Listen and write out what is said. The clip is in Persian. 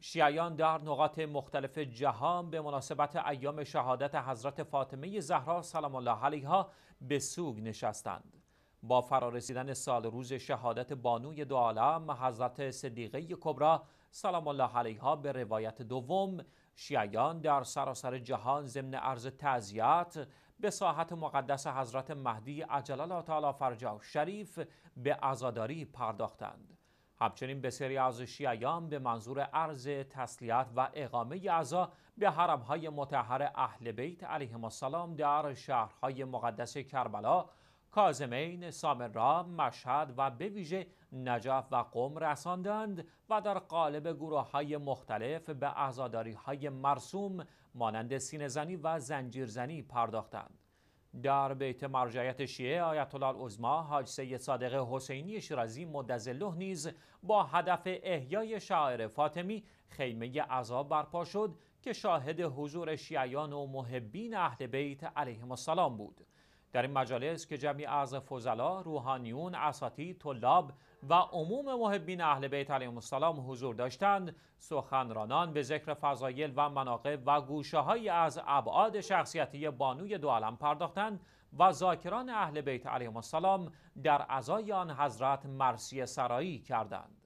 شیعیان در نقاط مختلف جهان به مناسبت ایام شهادت حضرت فاطمه زهرا سلام الله علیها به سوگ نشستند. با فرارسیدن سال روز شهادت بانوی دو عالم حضرت صدیقه کبرا سلام الله علیها به روایت دوم شیعیان در سراسر جهان ضمن عرض تعذیت به ساحت مقدس حضرت مهدی عجل الله تعالی فرجه شریف به عزاداری پرداختند همچنین بسیاری از شیعیان به منظور عرض تسلیت و اقامه عزا به حرمهای متحر اهل بیت علیهم السلام در شهرهای مقدس کربلا کازمین، سامرا، مشهد و به ویژه نجف و قم رساندند و در قالب گروه های مختلف به عزاداری های مرسوم مانند سینزنی و زنجیرزنی پرداختند. در بیت مرجعیت شیعه آیت الله العظما حاج سید صادق حسینی شیرازی مدظله نیز با هدف احیای شاعر فاطمی خیمه عزا برپا شد که شاهد حضور شیعیان و محبین اهل بیت علیهم السلام بود. در این مجالس که جمعی از فضلا، روحانیون، اساتی، طلاب و عموم محبین اهل بیت علیهم السلام حضور داشتند. سخنرانان به ذکر فضایل و مناقب و گوشه های از ابعاد شخصیتی بانوی دو عالم پرداختند و ذاکران اهل بیت علیهم السلام در ازای آن حضرت مرسی سرایی کردند.